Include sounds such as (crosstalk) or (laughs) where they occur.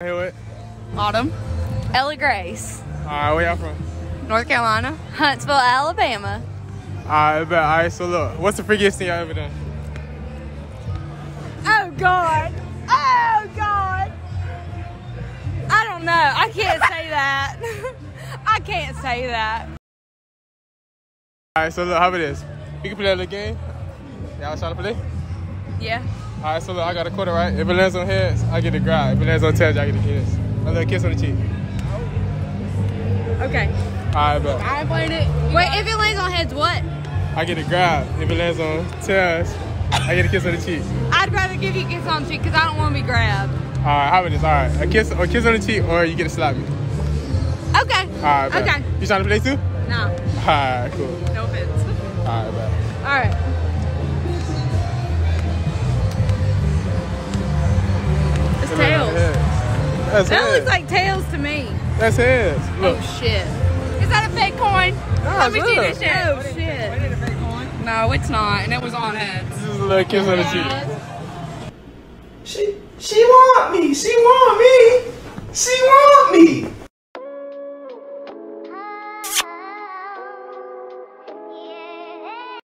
Hey, what? Autumn. Ella Grace. Alright, where y'all from? North Carolina. Huntsville, Alabama. Alright, bet. Alright, so look, what's the freakiest thing y'all ever done? Oh God. Oh God. I don't know. I can't say (laughs) that. (laughs) I can't say that. Alright, so look, how about this? We can play a little game. Y'all trying to play? Yeah. Alright, so look, I got a quarter, right? If it lands on heads, I get the grab. If it lands on tails, I get the kiss. A little kiss on the cheek. Okay. Alright, but. I played it. Wait, if it lands on heads, what? I get a grab. If it lands on tails, I get a kiss on the cheek. I'd rather give you a kiss on the cheek because I don't want to be grabbed. Alright, how about this? Alright, a kiss, a kiss on the cheek, or you get a slap me. Okay. Alright, bet. Okay. You trying to play too? No. Alright, cool. No offense. Alright, bet. All right. That's That heads. looks like tails to me. That's heads. Oh, Look. Oh shit. Is that a fake coin? Nah, Let me see this shit. Oh shit. No, it's not, and it was on heads. This is a little kiss on the cheek. She she want me. She want me. She want me.